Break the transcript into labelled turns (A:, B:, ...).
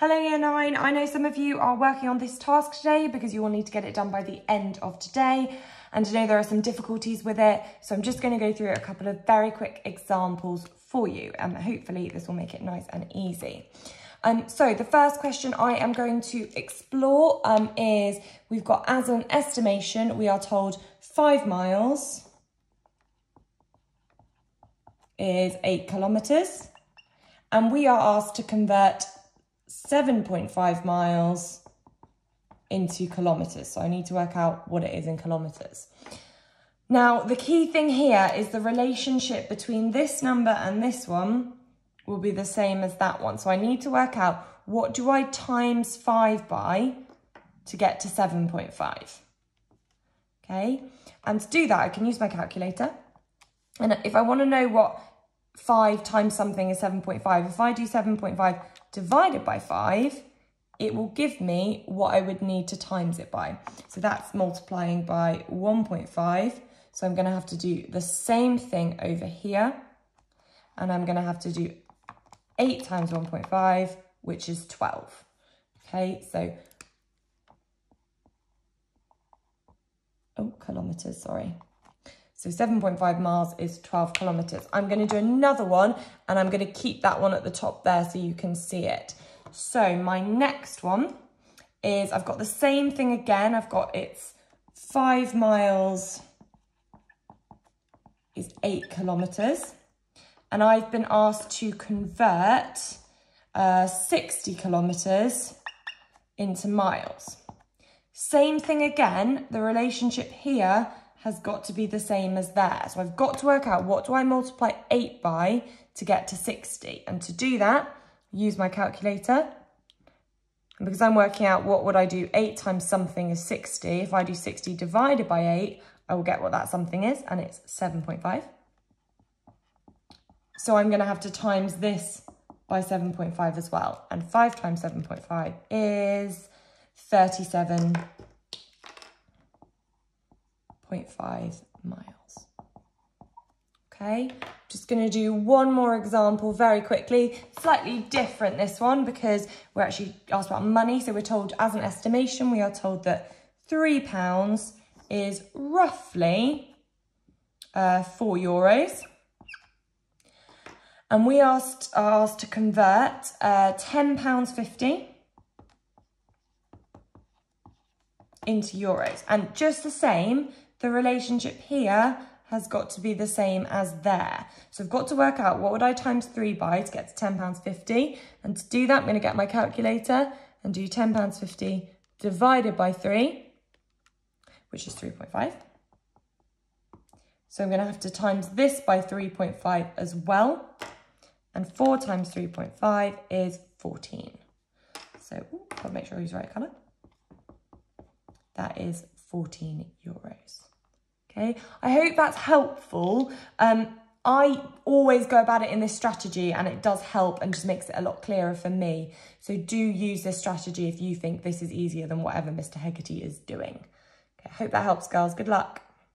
A: Hello Year 9, I know some of you are working on this task today because you will need to get it done by the end of today and I know there are some difficulties with it so I'm just going to go through a couple of very quick examples for you and hopefully this will make it nice and easy. Um, so the first question I am going to explore um, is we've got as an estimation we are told 5 miles is 8 kilometres and we are asked to convert 7.5 miles into kilometres. So I need to work out what it is in kilometres. Now, the key thing here is the relationship between this number and this one will be the same as that one. So I need to work out what do I times 5 by to get to 7.5. Okay, and to do that, I can use my calculator. And if I want to know what 5 times something is 7.5, if I do 7.5 divided by 5, it will give me what I would need to times it by. So that's multiplying by 1.5. So I'm going to have to do the same thing over here. And I'm going to have to do 8 times 1.5, which is 12. Okay, so... Oh, kilometres, sorry. So 7.5 miles is 12 kilometers. I'm going to do another one and I'm going to keep that one at the top there so you can see it. So my next one is I've got the same thing again. I've got it's five miles is eight kilometers. And I've been asked to convert uh, 60 kilometers into miles. Same thing again, the relationship here has got to be the same as there. So I've got to work out what do I multiply 8 by to get to 60. And to do that, use my calculator. And because I'm working out what would I do, 8 times something is 60. If I do 60 divided by 8, I will get what that something is, and it's 7.5. So I'm going to have to times this by 7.5 as well. And 5 times 7.5 is 37 0.5 miles. Okay, just going to do one more example very quickly. Slightly different this one because we're actually asked about money. So we're told as an estimation, we are told that three pounds is roughly uh, four euros. And we asked, are asked to convert uh, £10.50 into euros. And just the same, the relationship here has got to be the same as there. So I've got to work out what would I times three by to get to £10.50. And to do that, I'm gonna get my calculator and do £10.50 divided by three, which is 3.5. So I'm gonna have to times this by 3.5 as well. And four times 3.5 is 14. So ooh, gotta make sure I use the right color. That is 14 euros. Okay, I hope that's helpful. Um, I always go about it in this strategy and it does help and just makes it a lot clearer for me. So do use this strategy if you think this is easier than whatever Mr. Hegarty is doing. Okay, I hope that helps, girls. Good luck.